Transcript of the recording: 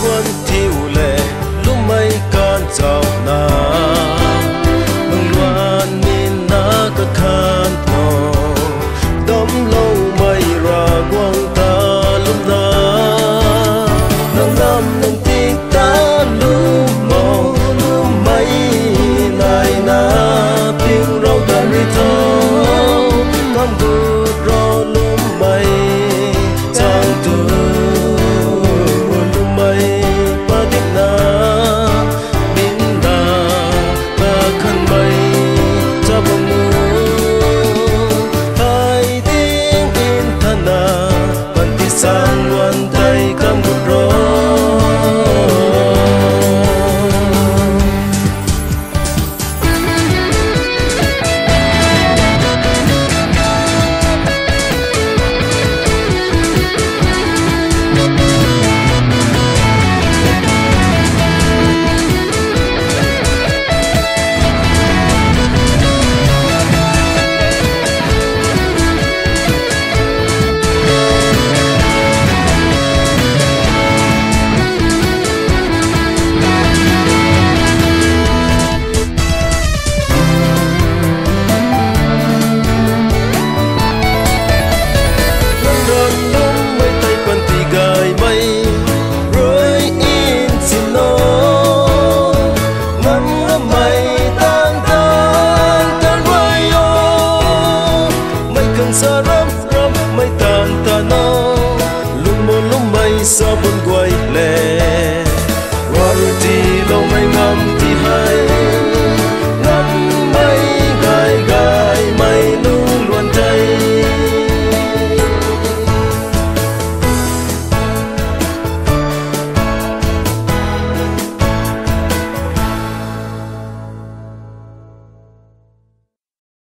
过 answer.